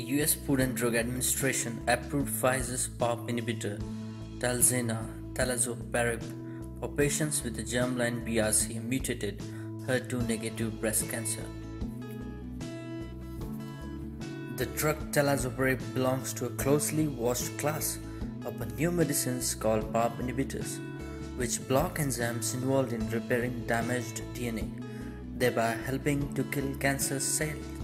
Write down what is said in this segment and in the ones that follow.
US Food and Drug Administration approved Pfizer's PARP inhibitor Talzenna talazoparib for patients with germline BRCA mutated HER2 negative breast cancer. The drug talazoparib belongs to a closely watched class of new medicines called PARP inhibitors, which block enzymes involved in repairing damaged DNA, thereby helping to kill cancer cells.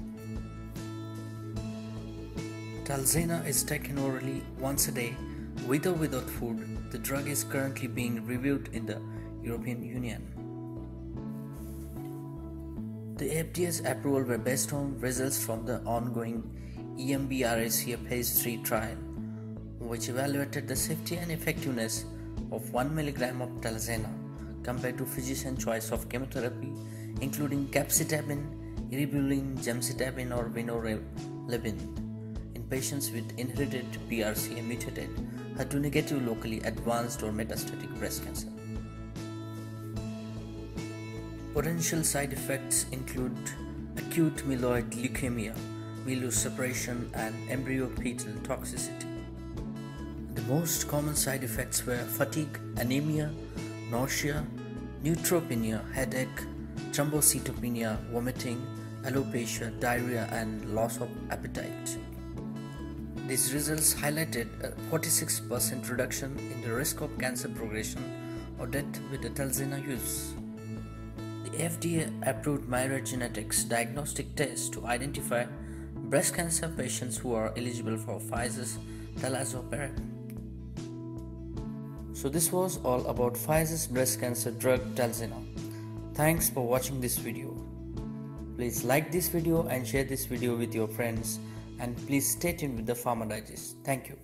Talzenna is taken orally once a day with or without food. The drug is currently being reviewed in the European Union. The FDA's approval were based on results from the ongoing EMBRACA phase 3 trial, which evaluated the safety and effectiveness of 1 mg of Talzenna compared to physician choice of chemotherapy including capecitabine, eribulin, gemcitabine or vinorelbine patients with inherited BRCA mutated HER2 negative locally advanced or metastatic breast cancer. Potential side effects include acute myeloid leukemia, myelosuppression, and embryo-fetal toxicity. The most common side effects were fatigue, anemia, nausea, neutropenia, headache, thrombocytopenia, vomiting, alopecia, diarrhea, and loss of appetite. These results highlighted a 46% reduction in the risk of cancer progression or death with the Talzenna use. The FDA approved Myriad Genetics diagnostic test to identify breast cancer patients who are eligible for Pfizer's talazoparib. So this was all about Pfizer's breast cancer drug Talzenna. Thanks for watching this video. Please like this video and share this video with your friends and please stay tuned with the Pharma Digest. Thank you.